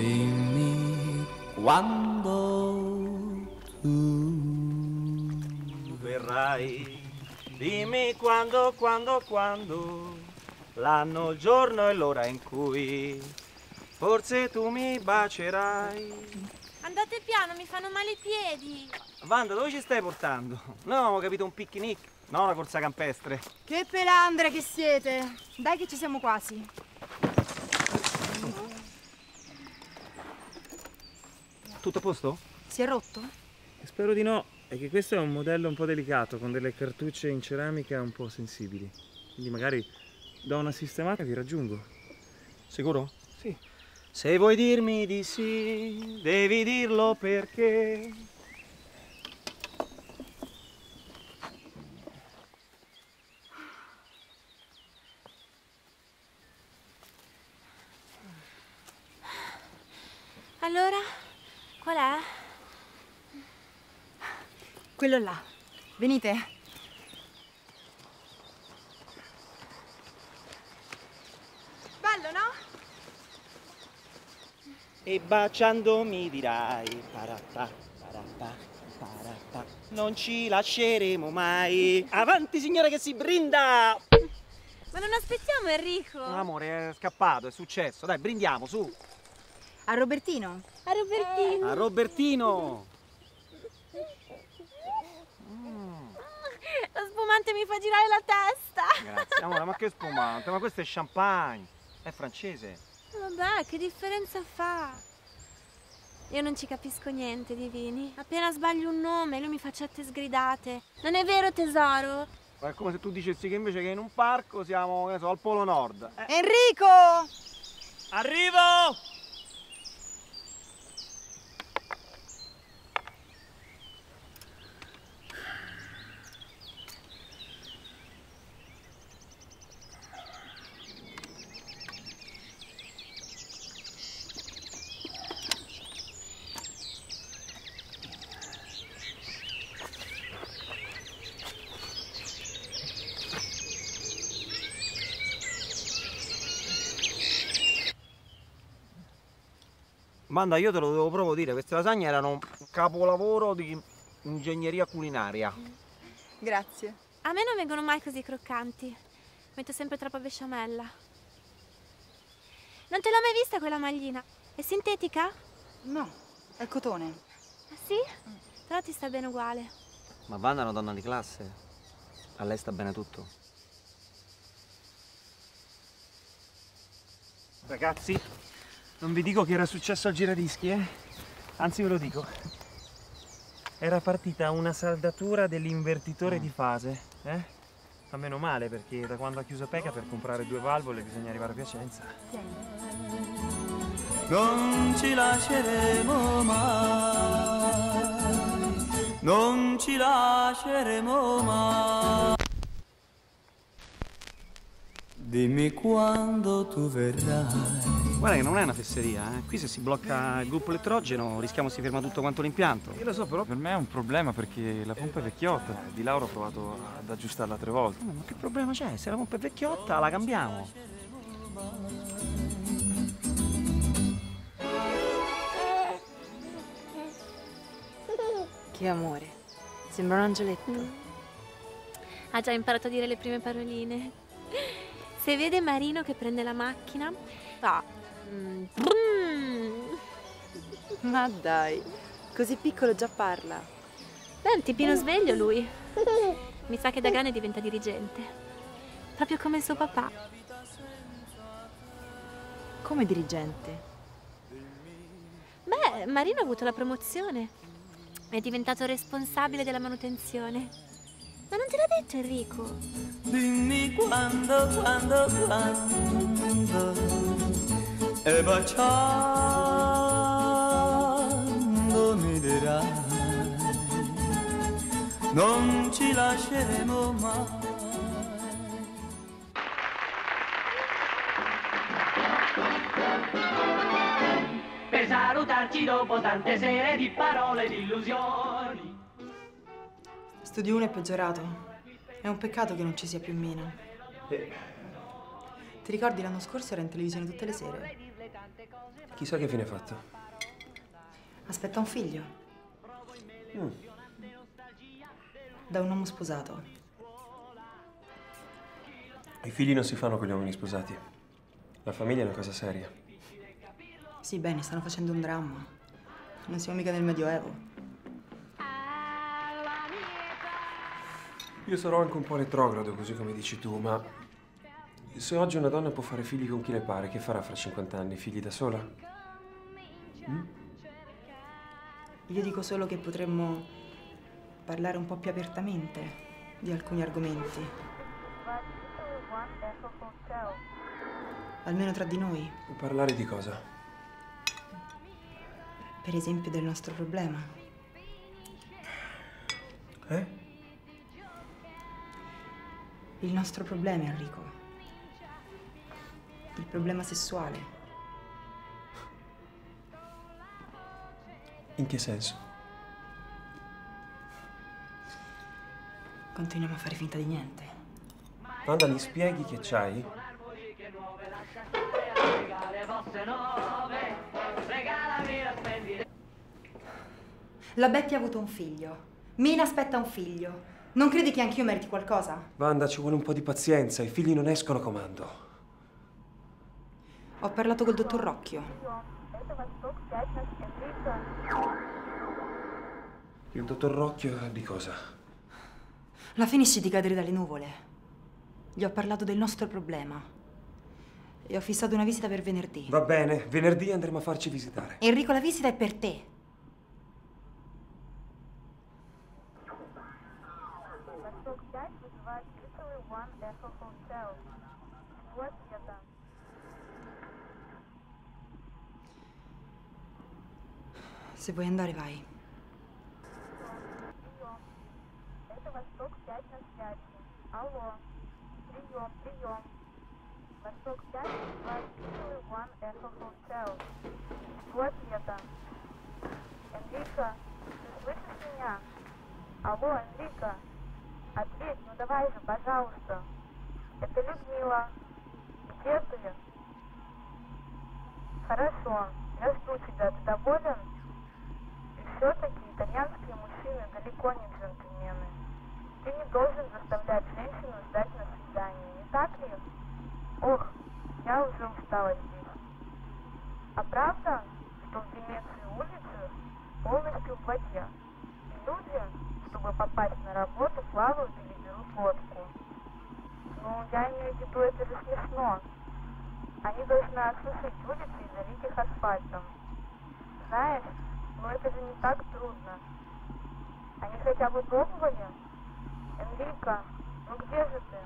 Dimmi quando tu verrai. Dimmi quando, quando, quando, l'anno, il giorno e l'ora in cui forse tu mi bacerai. Andate piano, mi fanno male i piedi. Wanda, dove ci stai portando? Noi avevamo capito un picnic, no una corsa campestre. Che pelandre che siete! Dai che ci siamo quasi. Tutto a posto? Si è rotto? Spero di no. È che questo è un modello un po' delicato, con delle cartucce in ceramica un po' sensibili. Quindi magari do una sistemata e vi raggiungo. Sicuro? Sì. Se vuoi dirmi di sì, devi dirlo perché. Allora, qual è? Quello là. Venite. Bello, no? E baciandomi dirai parapà, parapà, parapà. Non ci lasceremo mai. Avanti signore che si brinda! Ma non aspettiamo Enrico. Amore, è scappato, è successo. Dai, brindiamo, su. A Robertino? A Robertino. A Robertino. Lo spumante mi fa girare la testa. Grazie. Amore, ma che spumante, ma questo è champagne. È francese. Vabbè, che differenza fa? Io non ci capisco niente di vini. Appena sbaglio un nome, lui mi fa certe sgridate. Non è vero, tesoro? È come se tu dicessi che invece che in un parco siamo, so, al Polo Nord. Eh. Enrico! Arrivo! Manda, io te lo devo proprio dire, queste lasagne erano un capolavoro di ingegneria culinaria. Grazie. A me non vengono mai così croccanti. Metto sempre troppa besciamella. Non te l'ho mai vista quella maglina? È sintetica? No, è cotone. Ah sì? Però ti sta bene uguale. Ma Wanda è una donna di classe. A lei sta bene tutto. Ragazzi, non vi dico che era successo al giradischi, eh? Anzi ve lo dico. Era partita una saldatura dell'invertitore di fase, eh? Fa meno male perché da quando ha chiuso Peca per comprare due valvole bisogna arrivare a Piacenza. Non ci lasceremo mai, non ci lasceremo mai. Dimmi quando tu verrai. Guarda che non è una fesseria, eh? Qui se si blocca il gruppo elettrogeno rischiamo si ferma tutto quanto l'impianto. Io lo so, però per me è un problema perché la pompa è vecchiotta. Di Lauro ho provato ad aggiustarla tre volte. Ma che problema c'è? Se la pompa è vecchiotta la cambiamo. Che amore. Sembra un angioletto. Ha già imparato a dire le prime paroline. Se vede Marino che prende la macchina, fa. mm. Ma dai, così piccolo già parla. Beh, è un tipino sveglio lui. Mi sa che da grande diventa dirigente. Proprio come il suo papà. Come dirigente. Beh, Marino ha avuto la promozione. È diventato responsabile della manutenzione. Ma non te l'ha detto Enrico? Dimmi quando, quando, quando E baciando mi dirai. Non ci lasceremo mai. Per salutarci dopo tante sere di parole e di illusioni. Studio 1 è peggiorato. È un peccato che non ci sia più Mina. Ti ricordi l'anno scorso era in televisione tutte le sere? Chissà che fine ha fatto. Aspetta un figlio. Mm. Da un uomo sposato. I figli non si fanno con gli uomini sposati. La famiglia è una cosa seria. Sì, bene, stanno facendo un dramma. Non siamo mica nel Medioevo. Io sarò anche un po' retrogrado, così come dici tu, ma se oggi una donna può fare figli con chi le pare, che farà fra 50 anni? Figli da sola? Io dico solo che potremmo parlare un po' più apertamente di alcuni argomenti. Almeno tra di noi. Parlare di cosa? Per esempio del nostro problema. Eh? Il nostro problema, Enrico. Il problema sessuale. In che senso? Continuiamo a fare finta di niente. Wanda, mi spieghi che c'hai? La Betty ha avuto un figlio. Mina aspetta un figlio. Non credi che anch'io meriti qualcosa? Wanda, ci vuole un po' di pazienza, i figli non escono a comando. Ho parlato col dottor Rocchio. Il dottor Rocchio di cosa? La finisci di cadere dalle nuvole. Gli ho parlato del nostro problema. E ho fissato una visita per venerdì. Va bene, venerdì andremo a farci visitare. Enrico, la visita è per te. Se vuoi andare, vai. Это Восток 5 на связи. Алло. Прием, прием. Восток 5, 2 One Echo Hotel. Жду ответа. Энрика, ты слышишь меня? Алло, Энрика. Ответь, ну давай же, пожалуйста. Это Людмила. Где ты? Хорошо, я жду тебя. Ты доволен? И все-таки итальянские мужчины далеко не джентльмены. Ты не должен заставлять женщину ждать на свидание, не так ли? Ох, я уже устала здесь. А правда, что в Венеции улицы полностью в воде? И люди, чтобы попасть на работу, плавают или берут лодку. Ну, я имею в виду, это же смешно. Они должны осушить улицы и залить их асфальтом. Знаешь, но ну это же не так трудно. Они хотя бы пробовали? Энрика, ну где же ты?